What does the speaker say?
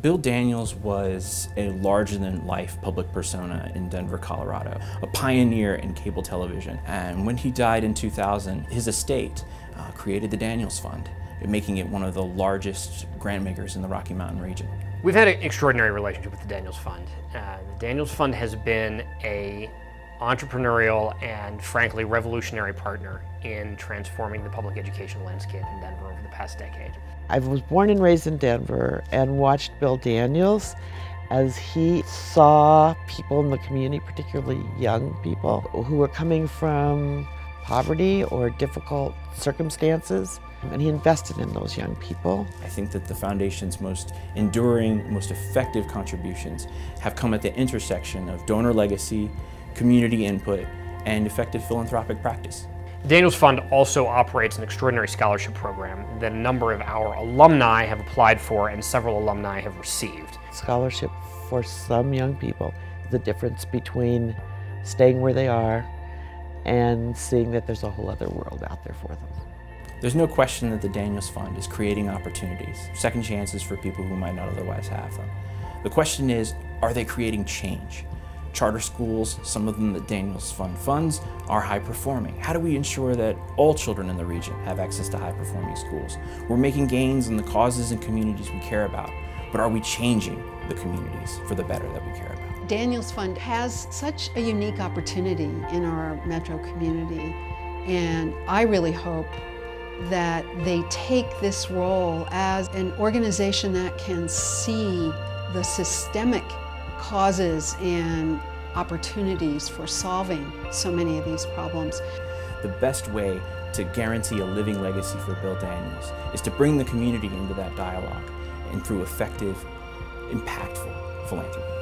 Bill Daniels was a larger-than-life public persona in Denver, Colorado, a pioneer in cable television. And when he died in 2000, his estate uh, created the Daniels Fund, making it one of the largest grant makers in the Rocky Mountain region. We've had an extraordinary relationship with the Daniels Fund. Uh, the Daniels Fund has been a entrepreneurial and frankly revolutionary partner in transforming the public education landscape in Denver over the past decade. I was born and raised in Denver and watched Bill Daniels as he saw people in the community, particularly young people, who were coming from poverty or difficult circumstances, and he invested in those young people. I think that the Foundation's most enduring, most effective contributions have come at the intersection of donor legacy, community input, and effective philanthropic practice. The Daniels Fund also operates an extraordinary scholarship program that a number of our alumni have applied for and several alumni have received. Scholarship for some young people, is the difference between staying where they are and seeing that there's a whole other world out there for them. There's no question that the Daniels Fund is creating opportunities, second chances for people who might not otherwise have them. The question is, are they creating change? Charter schools, some of them that Daniels Fund funds, are high performing. How do we ensure that all children in the region have access to high performing schools? We're making gains in the causes and communities we care about, but are we changing the communities for the better that we care about? Daniels Fund has such a unique opportunity in our metro community, and I really hope that they take this role as an organization that can see the systemic causes and opportunities for solving so many of these problems. The best way to guarantee a living legacy for Bill Daniels is to bring the community into that dialogue and through effective, impactful philanthropy.